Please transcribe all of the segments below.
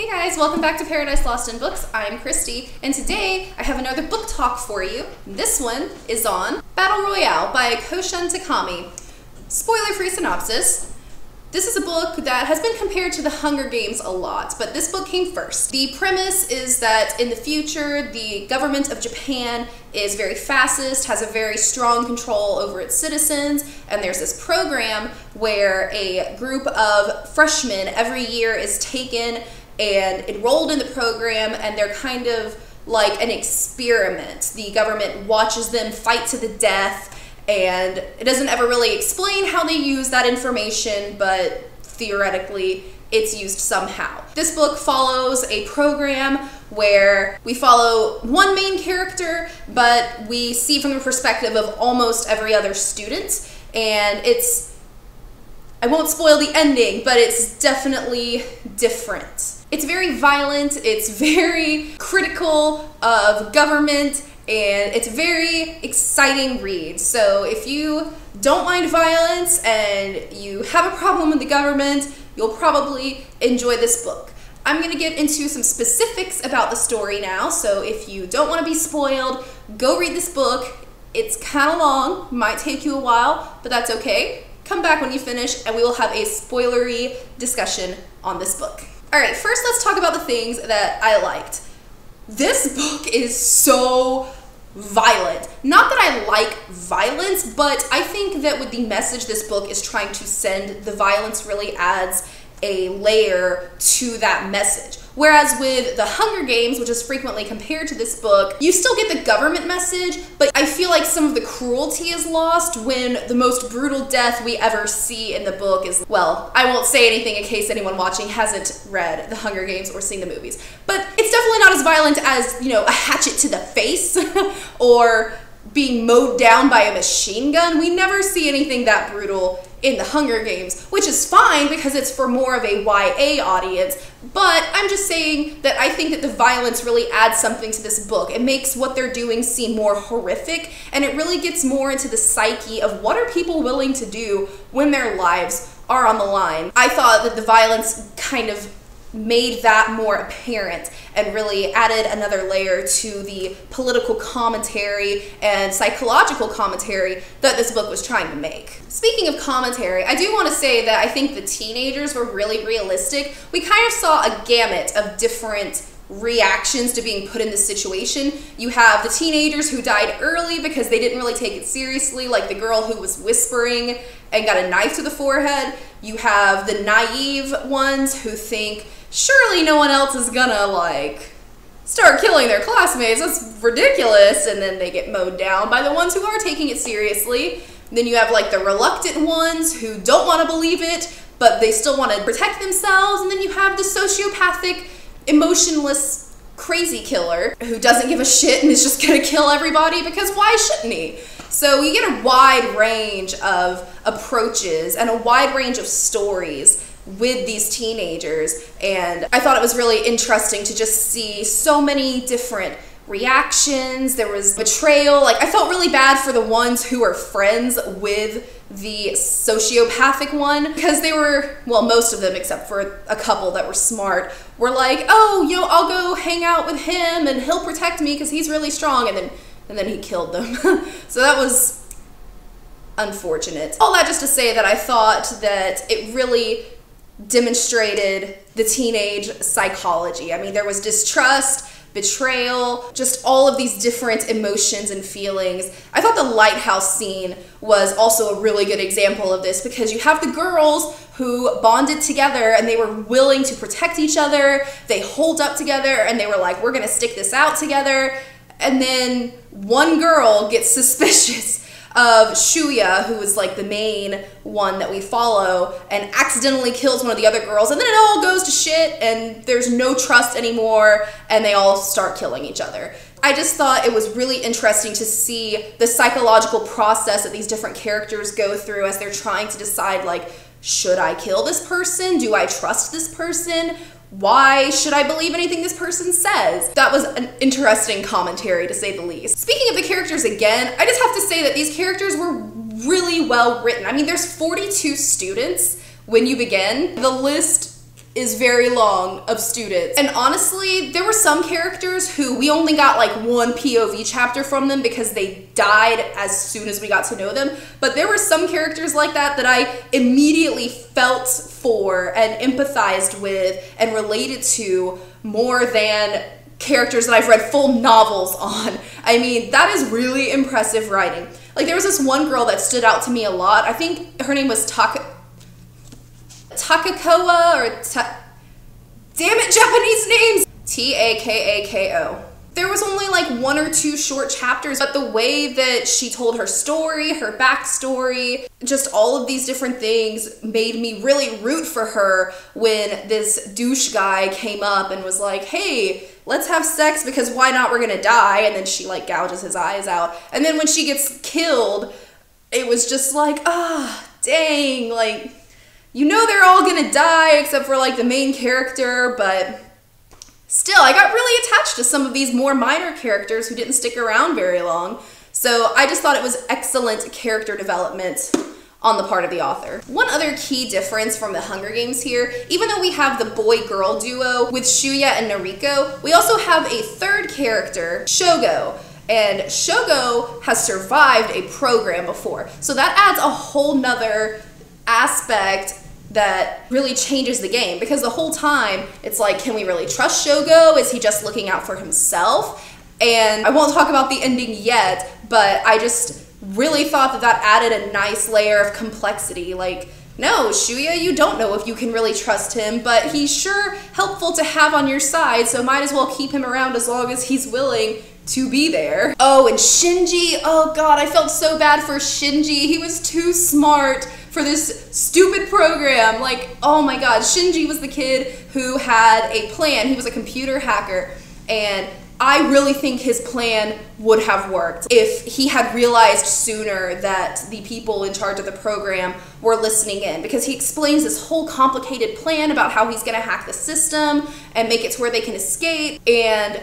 Hey guys, welcome back to Paradise Lost in Books. I'm Christy, and today I have another book talk for you. This one is on Battle Royale by Koushun Takami. Spoiler free synopsis. This is a book that has been compared to The Hunger Games a lot, but this book came first. The premise is that in the future, the government of Japan is very fascist, has a very strong control over its citizens, and there's this program where a group of freshmen every year is taken and enrolled in the program, and they're kind of like an experiment. The government watches them fight to the death, and it doesn't ever really explain how they use that information, but theoretically, it's used somehow. This book follows a program where we follow one main character, but we see from the perspective of almost every other student, and it's I won't spoil the ending, but it's definitely different. It's very violent, it's very critical of government, and it's very exciting read. So if you don't mind violence and you have a problem with the government, you'll probably enjoy this book. I'm going to get into some specifics about the story now, so if you don't want to be spoiled, go read this book. It's kind of long, might take you a while, but that's okay. Come back when you finish and we will have a spoilery discussion on this book. All right, first let's talk about the things that I liked. This book is so violent. Not that I like violence, but I think that with the message this book is trying to send, the violence really adds a layer to that message. Whereas with The Hunger Games, which is frequently compared to this book, you still get the government message, but I feel like some of the cruelty is lost when the most brutal death we ever see in the book is, well, I won't say anything in case anyone watching hasn't read The Hunger Games or seen the movies. But it's definitely not as violent as, you know, a hatchet to the face or being mowed down by a machine gun. We never see anything that brutal in the Hunger Games, which is fine because it's for more of a YA audience. But I'm just saying that I think that the violence really adds something to this book. It makes what they're doing seem more horrific, and it really gets more into the psyche of what are people willing to do when their lives are on the line. I thought that the violence kind of made that more apparent and really added another layer to the political commentary and psychological commentary that this book was trying to make. Speaking of commentary, I do want to say that I think the teenagers were really realistic. We kind of saw a gamut of different reactions to being put in this situation. You have the teenagers who died early because they didn't really take it seriously, like the girl who was whispering and got a knife to the forehead. You have the naive ones who think surely no one else is gonna like start killing their classmates. That's ridiculous. And then they get mowed down by the ones who are taking it seriously. then you have like the reluctant ones who don't want to believe it, but they still want to protect themselves. And then you have the sociopathic, emotionless, crazy killer who doesn't give a shit and is just gonna kill everybody because why shouldn't he? So you get a wide range of approaches and a wide range of stories with these teenagers. And I thought it was really interesting to just see so many different reactions. There was betrayal. Like, I felt really bad for the ones who were friends with the sociopathic one because they were, well, most of them, except for a couple that were smart, were like, oh, you know, I'll go hang out with him and he'll protect me because he's really strong. And then, and then he killed them. so that was unfortunate. All that just to say that I thought that it really demonstrated the teenage psychology. I mean, there was distrust, betrayal, just all of these different emotions and feelings. I thought the lighthouse scene was also a really good example of this because you have the girls who bonded together and they were willing to protect each other. They hold up together and they were like, we're gonna stick this out together. And then one girl gets suspicious of Shuya, who is like the main one that we follow, and accidentally kills one of the other girls, and then it all goes to shit, and there's no trust anymore, and they all start killing each other. I just thought it was really interesting to see the psychological process that these different characters go through as they're trying to decide, like, should I kill this person? Do I trust this person? Why should I believe anything this person says? That was an interesting commentary to say the least. Speaking of the characters again, I just have to say that these characters were really well written. I mean, there's 42 students when you begin. The list is very long of students. And honestly, there were some characters who we only got like one POV chapter from them because they died as soon as we got to know them. But there were some characters like that that I immediately felt for and empathized with and related to more than characters that I've read full novels on. I mean, that is really impressive writing. Like there was this one girl that stood out to me a lot. I think her name was Taka Takakoa or ta- damn it, Japanese names. T A K A K O. There was only like one or two short chapters, but the way that she told her story, her backstory, just all of these different things made me really root for her when this douche guy came up and was like, hey, let's have sex because why not? We're gonna die. And then she like gouges his eyes out. And then when she gets killed, it was just like, ah, oh, dang, like you know they're all gonna die except for like the main character, but still, I got really attached to some of these more minor characters who didn't stick around very long. So I just thought it was excellent character development on the part of the author. One other key difference from the Hunger Games here, even though we have the boy-girl duo with Shuya and Noriko, we also have a third character, Shogo. And Shogo has survived a program before. So that adds a whole nother aspect that really changes the game because the whole time it's like, can we really trust Shogo? Is he just looking out for himself? And I won't talk about the ending yet, but I just really thought that that added a nice layer of complexity. Like, no, Shuya, you don't know if you can really trust him, but he's sure helpful to have on your side, so might as well keep him around as long as he's willing to be there. Oh, and Shinji, oh god, I felt so bad for Shinji. He was too smart for this stupid program. Like, oh my god, Shinji was the kid who had a plan. He was a computer hacker, and I really think his plan would have worked if he had realized sooner that the people in charge of the program were listening in because he explains this whole complicated plan about how he's going to hack the system and make it to where they can escape and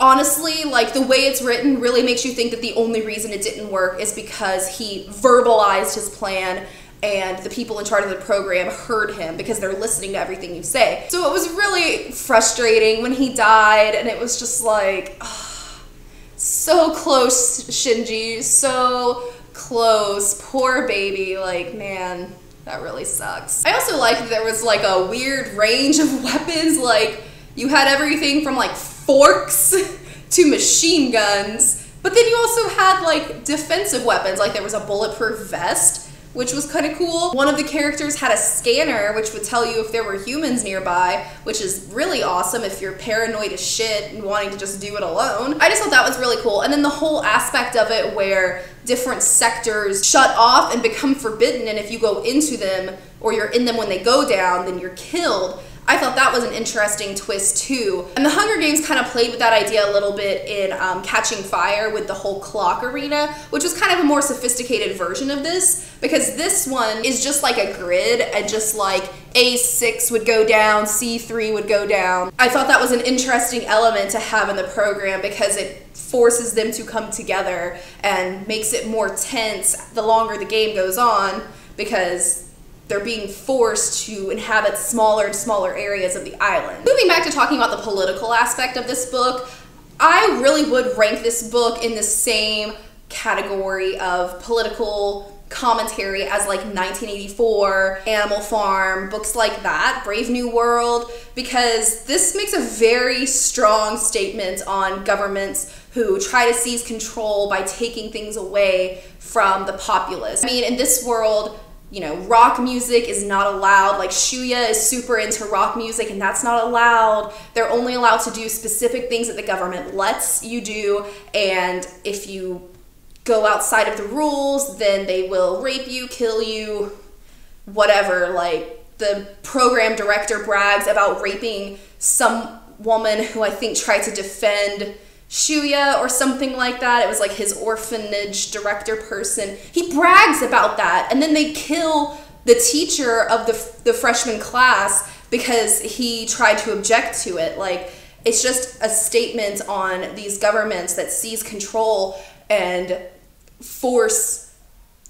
honestly, like the way it's written really makes you think that the only reason it didn't work is because he verbalized his plan and the people in charge of the program heard him because they're listening to everything you say. So it was really frustrating when he died, and it was just like, oh, so close, Shinji, so close. Poor baby, like, man. That really sucks. I also like that there was like a weird range of weapons. Like, you had everything from like forks to machine guns. But then you also had like defensive weapons, like there was a bulletproof vest, which was kind of cool. One of the characters had a scanner, which would tell you if there were humans nearby, which is really awesome if you're paranoid as shit and wanting to just do it alone. I just thought that was really cool. And then the whole aspect of it where different sectors shut off and become forbidden, and if you go into them or you're in them when they go down, then you're killed. I thought that was an interesting twist too. And the Hunger Games kind of played with that idea a little bit in um, Catching Fire with the whole clock arena, which was kind of a more sophisticated version of this because this one is just like a grid and just like A6 would go down, C3 would go down. I thought that was an interesting element to have in the program because it forces them to come together and makes it more tense the longer the game goes on because they're being forced to inhabit smaller and smaller areas of the island. Moving back to talking about the political aspect of this book, I really would rank this book in the same category of political commentary as like 1984, Animal Farm, books like that, Brave New World, because this makes a very strong statement on governments who try to seize control by taking things away from the populace. I mean, in this world, you know, rock music is not allowed. Like Shuya is super into rock music and that's not allowed. They're only allowed to do specific things that the government lets you do. And if you go outside of the rules, then they will rape you, kill you, whatever. Like the program director brags about raping some woman who I think tried to defend Shuya or something like that. It was like his orphanage director person. He brags about that, and then they kill the teacher of the, the freshman class because he tried to object to it. Like, it's just a statement on these governments that seize control and force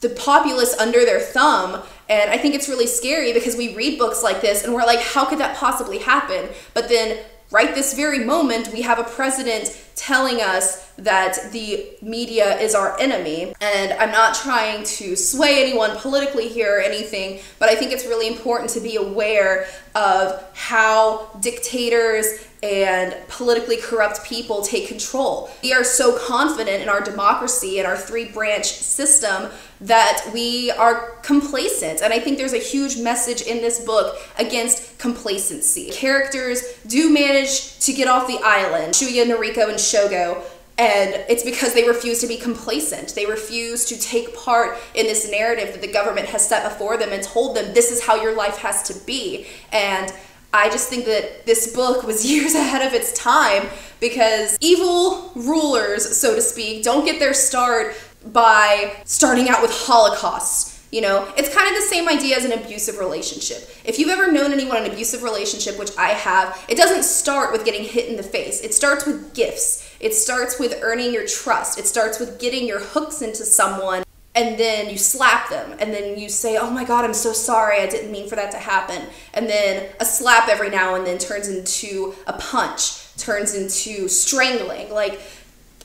the populace under their thumb And I think it's really scary because we read books like this and we're like, how could that possibly happen? But then right this very moment, we have a president telling us that the media is our enemy. And I'm not trying to sway anyone politically here or anything, but I think it's really important to be aware of how dictators and politically corrupt people take control. We are so confident in our democracy and our three branch system that we are complacent. And I think there's a huge message in this book against complacency. Characters do manage to get off the island Shuya, Noriko, and Shogo. And it's because they refuse to be complacent. They refuse to take part in this narrative that the government has set before them and told them this is how your life has to be. And I just think that this book was years ahead of its time because evil rulers, so to speak, don't get their start by starting out with holocausts. You know, it's kind of the same idea as an abusive relationship. If you've ever known anyone in an abusive relationship, which I have, it doesn't start with getting hit in the face. It starts with gifts. It starts with earning your trust. It starts with getting your hooks into someone and then you slap them and then you say oh my god i'm so sorry i didn't mean for that to happen. And then a slap every now and then turns into a punch turns into strangling. Like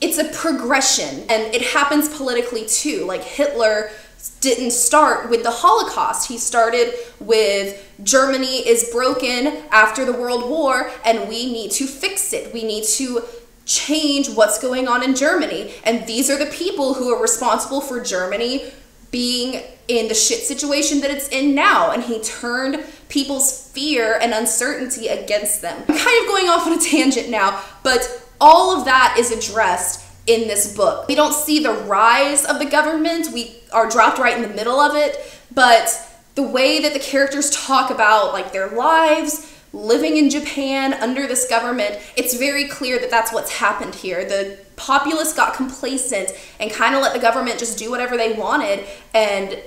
it's a progression and it happens politically too. Like hitler didn't start with the holocaust. He started with germany is broken after the world war and we need to fix it. We need to change what's going on in Germany. And these are the people who are responsible for Germany being in the shit situation that it's in now. And he turned people's fear and uncertainty against them. I'm kind of going off on a tangent now, but all of that is addressed in this book. We don't see the rise of the government, we are dropped right in the middle of it, but the way that the characters talk about like their lives, living in Japan under this government, it's very clear that that's what's happened here. The populace got complacent and kind of let the government just do whatever they wanted and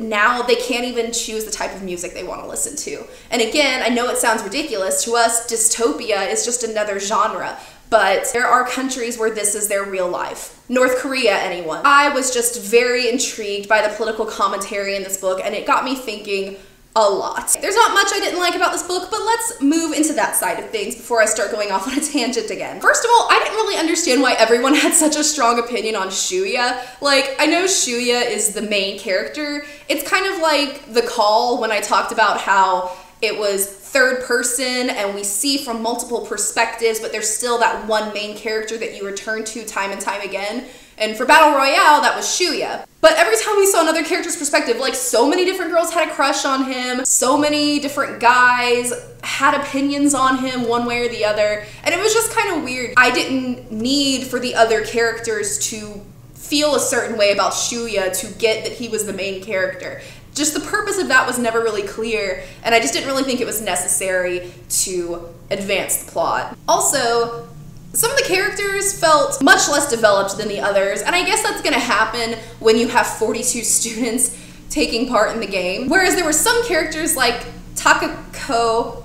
now they can't even choose the type of music they want to listen to. And again, I know it sounds ridiculous. To us, dystopia is just another genre. But there are countries where this is their real life. North Korea, anyone. I was just very intrigued by the political commentary in this book, and it got me thinking a lot. There's not much I didn't like about this book, but let's move into that side of things before I start going off on a tangent again. First of all, I didn't really understand why everyone had such a strong opinion on Shuya. Like, I know Shuya is the main character. It's kind of like The Call when I talked about how it was third person and we see from multiple perspectives, but there's still that one main character that you return to time and time again. And for Battle Royale, that was Shuya. But every time we saw another character's perspective, like so many different girls had a crush on him, so many different guys had opinions on him one way or the other, and it was just kind of weird. I didn't need for the other characters to feel a certain way about Shuya to get that he was the main character. Just the purpose of that was never really clear, and I just didn't really think it was necessary to advance the plot. Also, some of the characters felt much less developed than the others, and I guess that's gonna happen when you have 42 students taking part in the game. Whereas there were some characters like Takako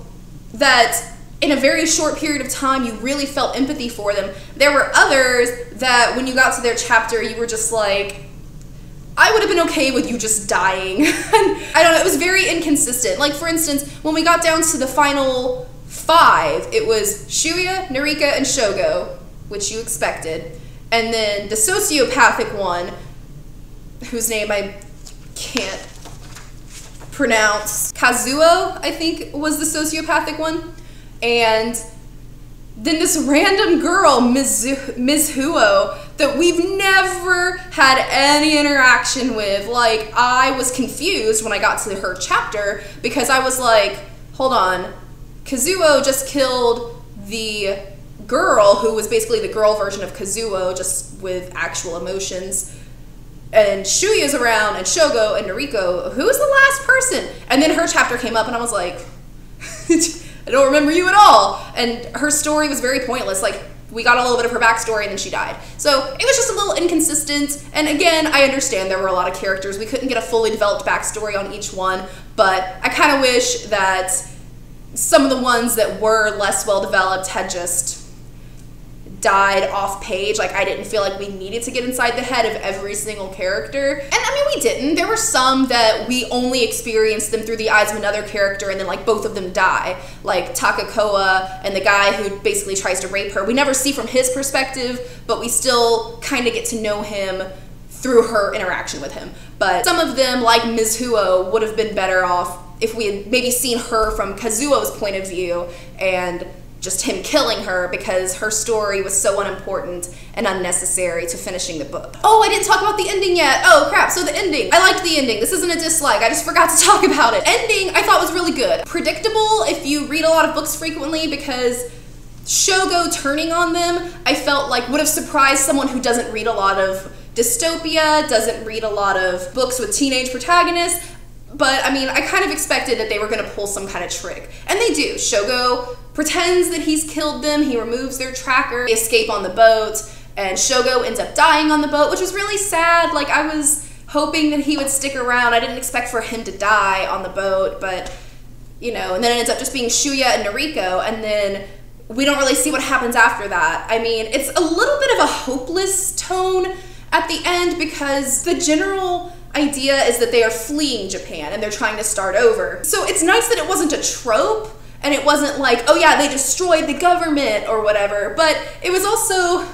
that in a very short period of time you really felt empathy for them. There were others that when you got to their chapter you were just like, I would have been okay with you just dying. I don't know, it was very inconsistent. Like for instance, when we got down to the final Five, it was Shuya, Noriko, and Shogo, which you expected. And then the sociopathic one, whose name I can't pronounce, Kazuo, I think was the sociopathic one. And then this random girl, Ms. Ms. Huo, that we've never had any interaction with. Like, I was confused when I got to her chapter because I was like, hold on, Kazuo just killed the girl who was basically the girl version of Kazuo, just with actual emotions. And Shuya's around, and Shogo and Noriko. Who's the last person? And then her chapter came up, and I was like, I don't remember you at all. And her story was very pointless. Like, we got a little bit of her backstory and then she died. So it was just a little inconsistent. And again, I understand there were a lot of characters. We couldn't get a fully developed backstory on each one, but I kind of wish that some of the ones that were less well developed had just died off page. Like I didn't feel like we needed to get inside the head of every single character. And I mean we didn't. There were some that we only experienced them through the eyes of another character and then like both of them die. Like Takakoa and the guy who basically tries to rape her. We never see from his perspective, but we still kind of get to know him through her interaction with him. But some of them, like Mizuho, would have been better off if we had maybe seen her from Kazuo's point of view and just him killing her because her story was so unimportant and unnecessary to finishing the book. Oh, I didn't talk about the ending yet. Oh, crap. So the ending. I liked the ending. This isn't a dislike. I just forgot to talk about it. Ending, I thought was really good. Predictable if you read a lot of books frequently because Shogo turning on them, I felt like would have surprised someone who doesn't read a lot of dystopia, doesn't read a lot of books with teenage protagonists. But I mean, I kind of expected that they were going to pull some kind of trick. And they do. Shogo pretends that he's killed them, he removes their tracker, they escape on the boat, and Shogo ends up dying on the boat, which was really sad. Like, I was hoping that he would stick around. I didn't expect for him to die on the boat, but, you know, and then it ends up just being Shuya and Noriko, and then we don't really see what happens after that. I mean, it's a little bit of a hopeless tone at the end because the general idea is that they are fleeing Japan and they're trying to start over. So it's nice that it wasn't a trope and it wasn't like, oh yeah, they destroyed the government or whatever, but it was also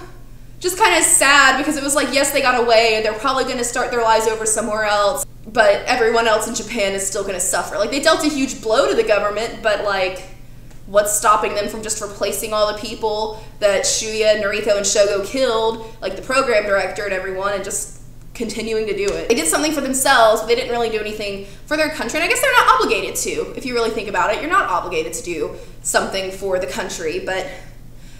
just kind of sad because it was like, yes, they got away and they're probably going to start their lives over somewhere else, but everyone else in Japan is still going to suffer. Like they dealt a huge blow to the government, but like what's stopping them from just replacing all the people that Shuya, Noriko, and Shogo killed, like the program director and everyone, and just continuing to do it. They did something for themselves, but they didn't really do anything for their country. And I guess they're not obligated to, if you really think about it. You're not obligated to do something for the country, but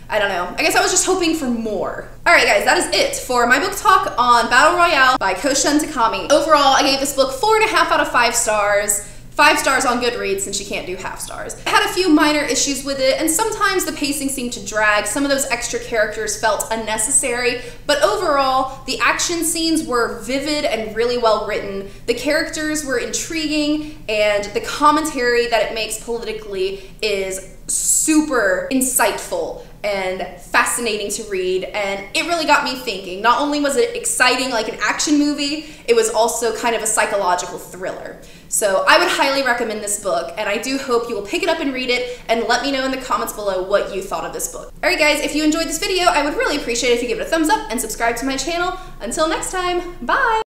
I don't know. I guess I was just hoping for more. Alright guys, that is it for my book talk on Battle Royale by Koushun Takami. Overall, I gave this book four and a half out of five stars. Five stars on Goodreads since she can't do half stars. I had a few minor issues with it, and sometimes the pacing seemed to drag. Some of those extra characters felt unnecessary, but overall, the action scenes were vivid and really well written. The characters were intriguing, and the commentary that it makes politically is super insightful and fascinating to read and it really got me thinking. Not only was it exciting like an action movie it was also kind of a psychological thriller. So i would highly recommend this book and i do hope you will pick it up and read it and let me know in the comments below what you thought of this book. Alright guys if you enjoyed this video i would really appreciate if you give it a thumbs up and subscribe to my channel. Until next time bye